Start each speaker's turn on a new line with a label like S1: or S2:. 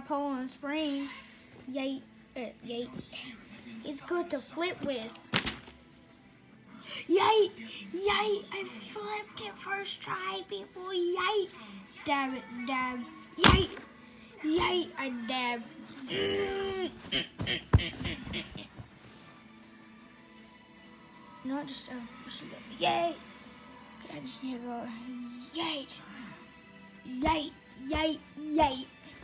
S1: my Poland Spring. Yay, uh, yay. It's good to flip with. Yay, yay, I flipped it first try, people. Yay. Dab it, dab. Yay, yay, I dab. Not just, uh, just a. Yay. I just need to go. Yay. Yay, yay, yay.